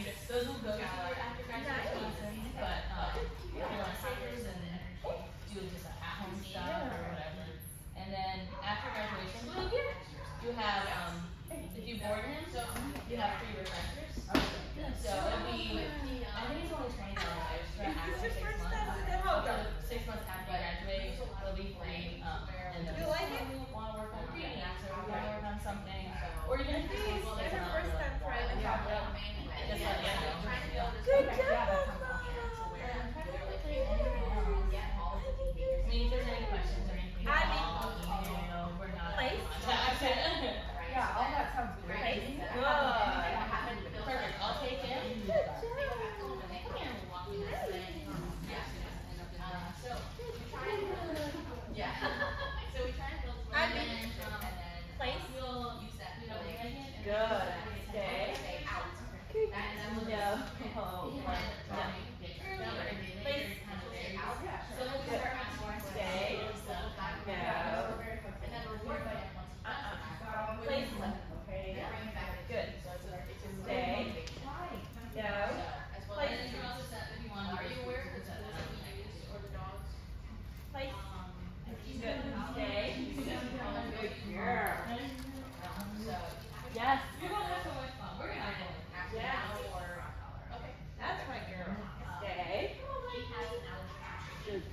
and uh, those will go together after graduation, but um, you know, savers and do just at-home stuff or whatever. And then after graduation, well, yeah, you have um, if you board him, so you have three refreshers. So it'll be I think it's only twenty dollars.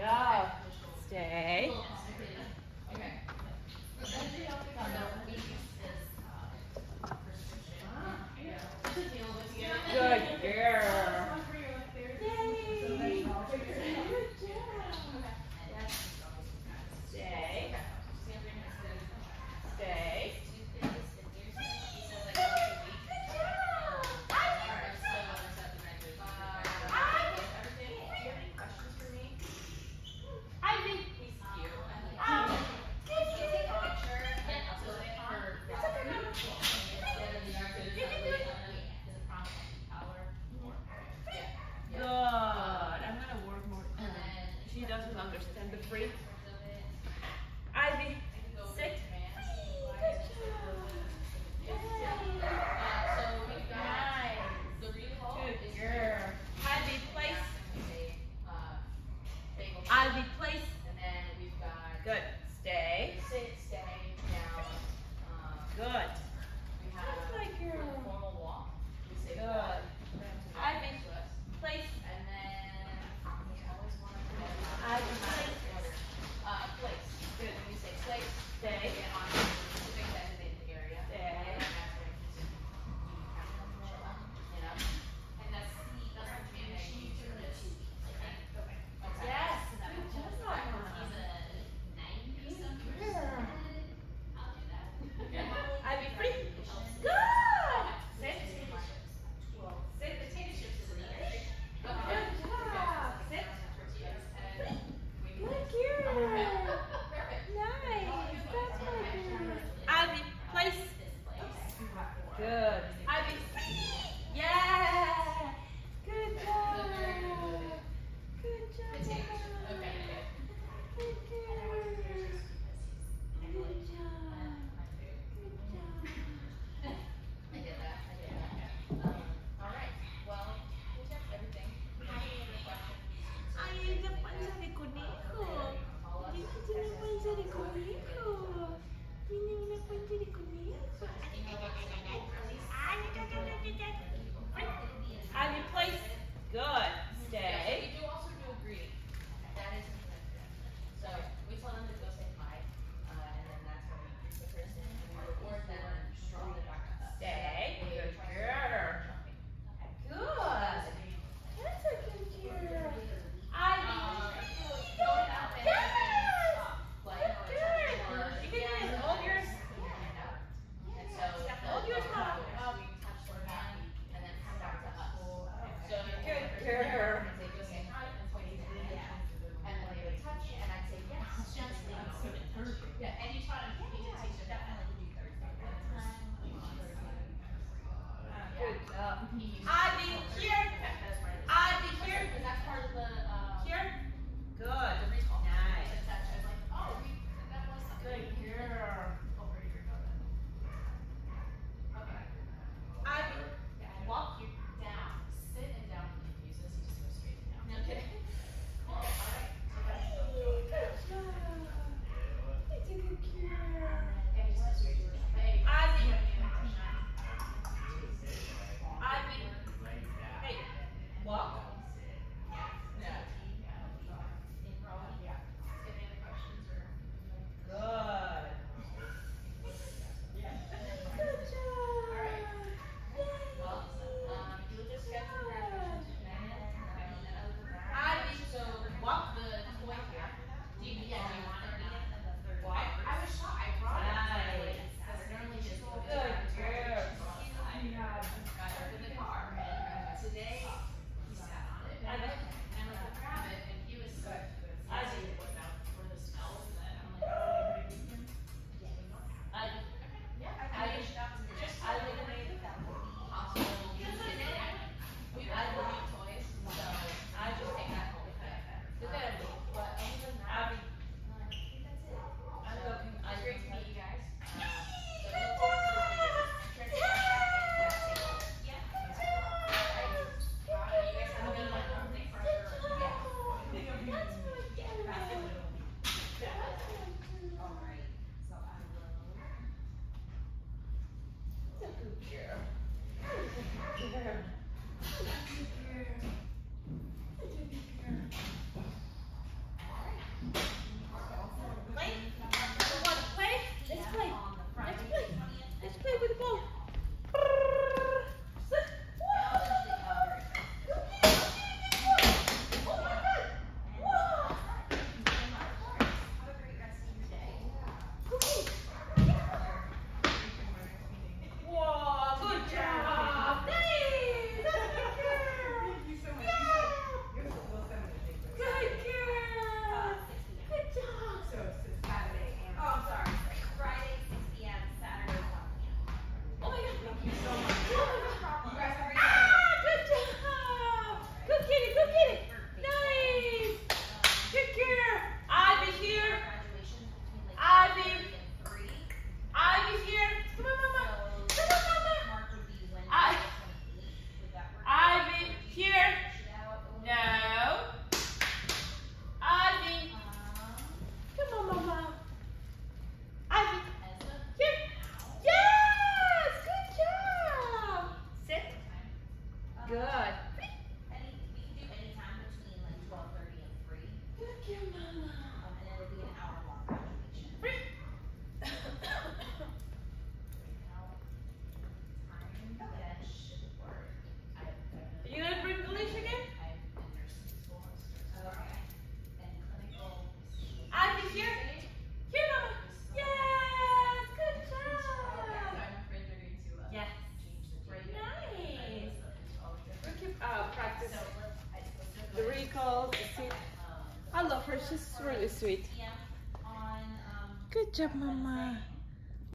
go. Stay. Her. She's really sweet. Um, Good job, Mama.